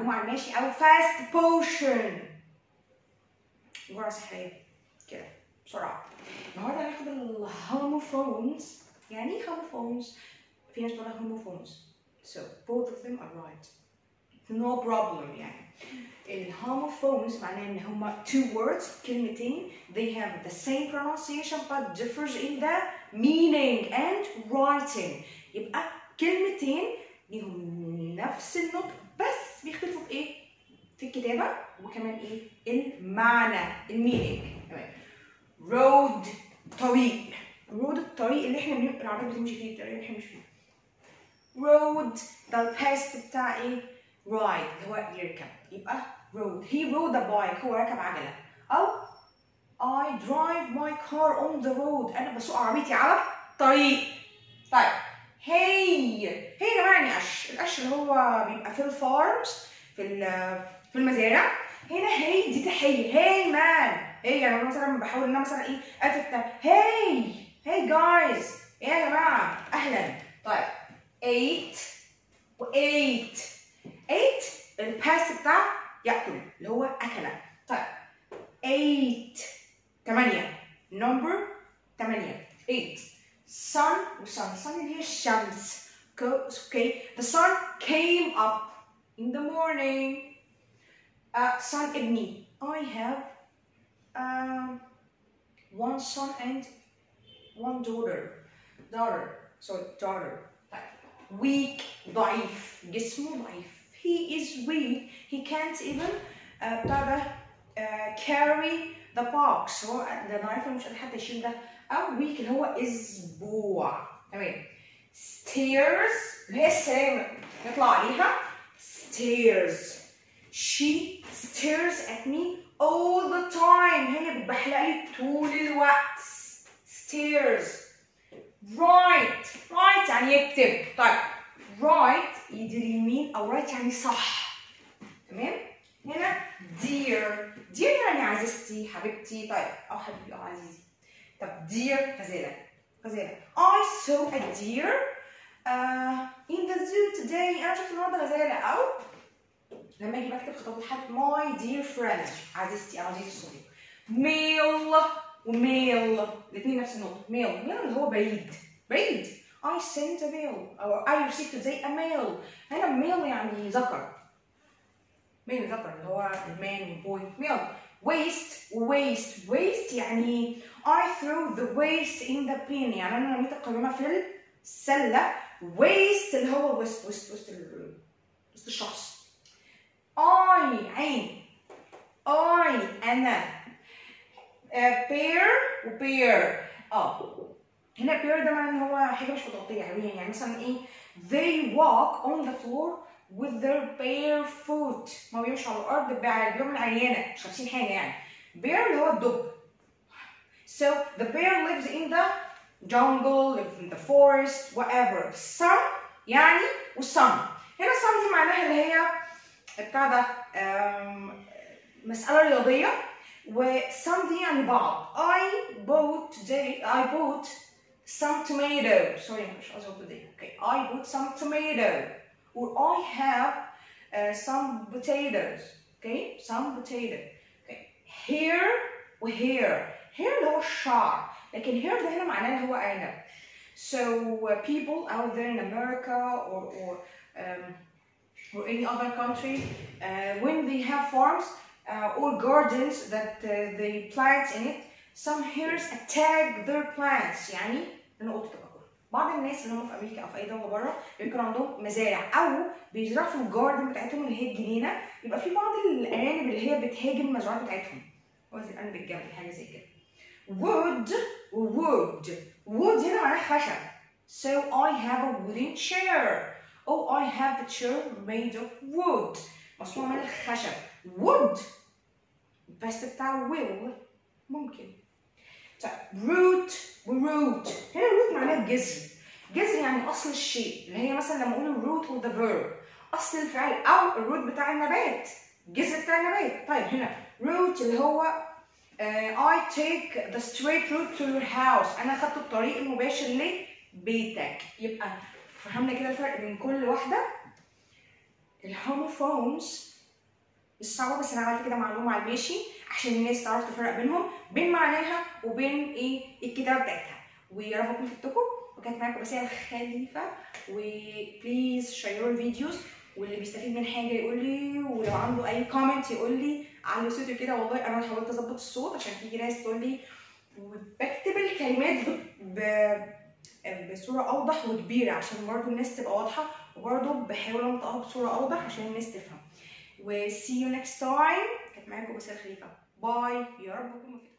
النهارده عندنا معلومه عن ماشي او فاست بوشن جرعه سحريه كده بسرعه النهارده هناخد الهوموفونز يعني ايه هوموفونز في ناس بتقولها هوموفونز so both of them are right no problem يعني الهوموفونز معناه ان هما two words كلمتين they have the same pronunciation but differs in the meaning and writing يبقى كلمتين ليهم نفس النطق بس بيختلفوا في إيه؟ في الكتابة وكمان إيه؟ المعنى المينينج تمام. رود طريق رود الطريق اللي إحنا بن- العربية بتمشي فيه الطريق اللي إحنا بنمشي فيه. رود ده الباست بتاع إيه؟ رايد اللي هو يركب. يبقى رود he rode a bike هو ركب عجلة. أو I drive my car on the road. أنا بسوق عربيتي على طريق طيب. هي هي يا جماعة يعني قش القش اللي هو بيبقى في الفارمز في في المزارع. هنا هي دي تحية. هي مان هي يعني مثلا بحاول إن أنا مثلا إيه الفت هي هي جايز يا جماعة؟ أهلا. طيب. eight و eight. eight الباس بتاع يأكل اللي هو اكل طيب. eight تمانية. number تمانية. eight. sun و sun sun اللي هي الشمس Co- okay the sun came up in the morning uh, son ابني I have um, one son and one daughter daughter sorry daughter طيب weak ضعيف جسمه ضعيف he is weak he can't even uh, بتاع ده uh, carry the box هو ده ضعيف مش قادر حتى يشيل ده أو weak اللي هو أسبوع. تمام. Stairs. اللي هي السلالم نطلع عليها. Stairs. She stares at me all the time. هي بتبحلق لي طول الوقت. Stares right. Right يعني يكتب. طيب. Right يدي اليمين أو right يعني صح. تمام؟ هنا dear. dear يعني عزيزتي حبيبتي. طيب. أو حبيبي أو عزيزي. Então, deer, caseira. Caseira. I saw a deer uh, in the zoo today. أنا شفت النهارده غزالة أو لما أجي بكتب خطاب لحد my dear friend عزيزتي أو عزيزي الصديق. ميل وميل الاثنين نفس النقطة. ميل ميل اللي هو بعيد بعيد. I sent a mail or I received today a mail. هنا male يعني ذكر. ميل ذكر اللي هو المان والبوي. ميل waste waste waste يعني I threw the waste in the bin يعني أنا رميت القيمة في السلة waste اللي هو waste waste waste waste الشخص eye عين I أنا bear bear اه هنا bare ده معناه هو حاجة مش متغطية عمليا يعني مثلا إيه they walk on the floor with their bare foot ما بيمشوا على الأرض برجلهم العريانة مش لابسين حاجة يعني bear اللي هو الدب so the bear lives in the jungle, lives in the forest, whatever. Some يعني وسم. هنا sum دي معناها اللي هي القاعدة مسألة رياضية و دي يعني بعض. I bought today, I bought some tomato. Sorry, مش قصدي today. Okay, I bought some tomato. Or I have uh, some potatoes. Okay, some potato. Okay, here وhere hair اللي هو الشعر لكن hare ده هنا معناه هو عنب so uh, people out there in America or or um, or any other country uh, when they have farms uh, or gardens that they plant in it some hares attack their plants يعني انا قلت كده بعض الناس اللي هم في امريكا او في اي دوله بره بيكون عندهم مزارع او بيزرعوا في الجاردن بتاعتهم اللي هي الجنينه يبقى في بعض الارانب اللي هي بتهاجم المزرعه بتاعتهم هو الارنب الجبلي حاجه زي كده wood wood wood هنا معناها خشب so I have a wooden chair oh I have a chair made of wood مصنوع من الخشب wood بس بتاع will ممكن طيب root وroot هنا root معناه جذر جذر يعني اصل الشيء اللي هي مثلا لما اقول الروت of the verb اصل الفعل او الروت بتاع النبات الجذر بتاع النبات طيب هنا root اللي هو uh, I take the straight route to your house. أنا خدت الطريق المباشر لبيتك. يبقى فهمنا كده الفرق بين كل واحدة؟ الهوموفونز مش صعبة بس أنا عملت كده معلومة على الماشي عشان الناس تعرف تفرق بينهم بين معناها وبين إيه؟ الكتابة بتاعتها. ويا رب اكون فدتكم وكانت معاكم بسيرة خليفة. وبليز شيروا الفيديوز واللي بيستفيد من حاجة يقول لي ولو عنده أي كومنت يقول لي. على صوتي كده والله أنا حاولت أظبط الصوت عشان في ناس تقول لي وبكتب الكلمات ب... ب... بصورة أوضح وكبيرة عشان برضه الناس تبقى واضحة. وبرضه بحاول أنطقها بصورة أوضح عشان الناس تفهم. و see you next time. كانت معاكم بسيرة خليفة. باي يا رب مفيدة.